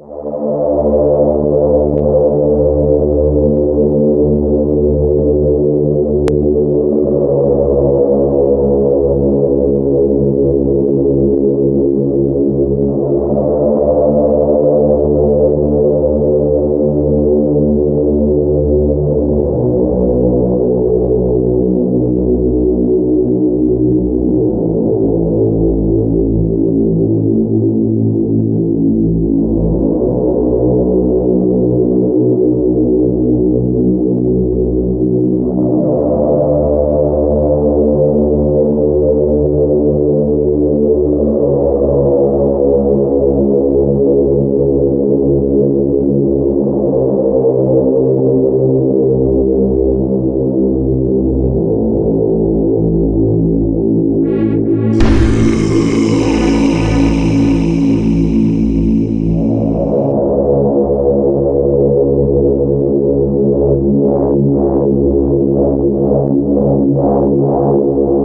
you Allah'a